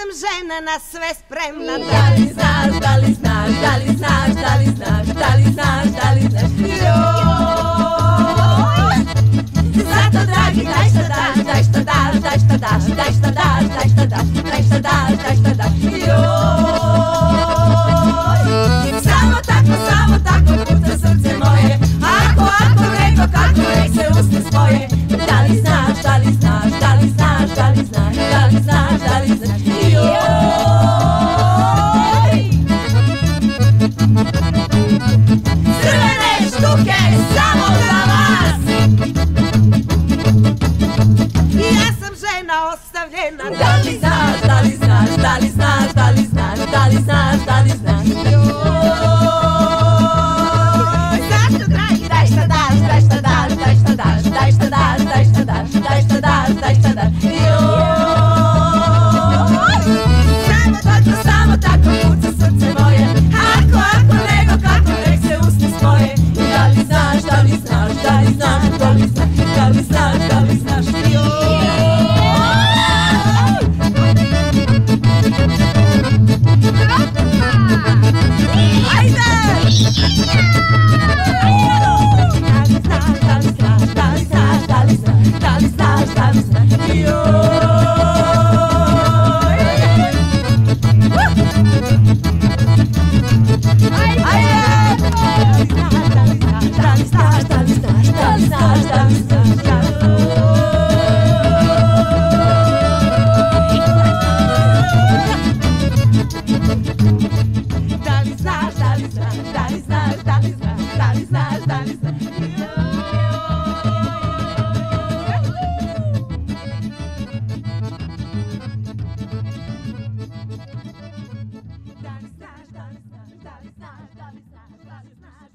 sam žena na sve spremna Da li znaš, da li znaš, da li znaš, da li znaš, da li znaš, da li znaš Joj Zato dragi daj šta daš, daj šta daš, daj šta daš, daj šta daš, daj šta daš, daj šta daš, daj šta daš Joj Samo tako, samo tako kuca srce moje Ako, ako, nego kako nek se usne svoje Da li znaš, da li znaš, da li znaš, da li znaš, da li znaš, da li znaš ostavljena. Da li znaš, da li znaš, da li znaš, da li znaš, Stars, stars, stars, stars, stars, stars, stars. znać, dalej znać, dalej znać, dalej znać. Dalej znasz, dalej znasz, dalej znasz, dalej znasz, dalej znasz.